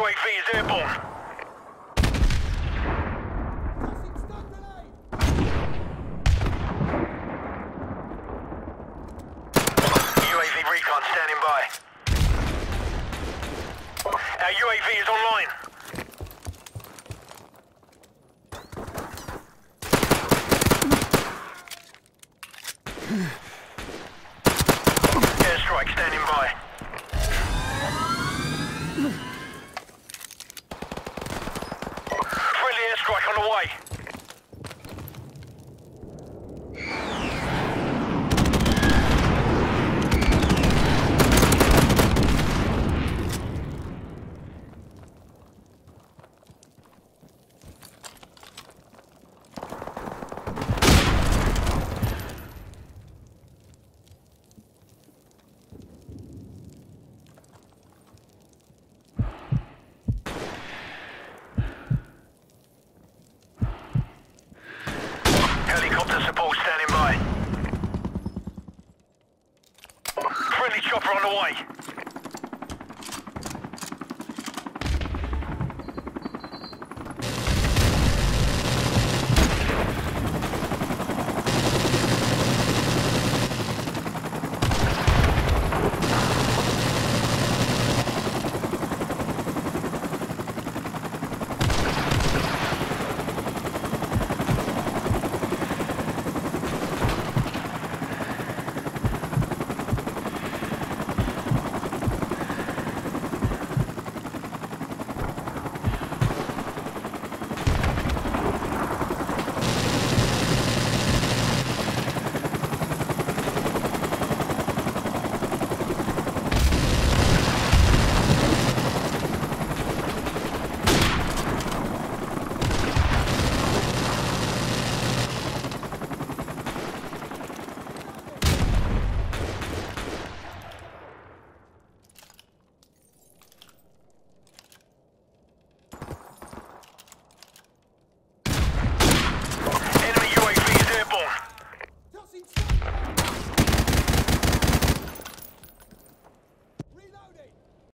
UAV is airborne. UAV recon standing by. Our UAV is online. way. run away.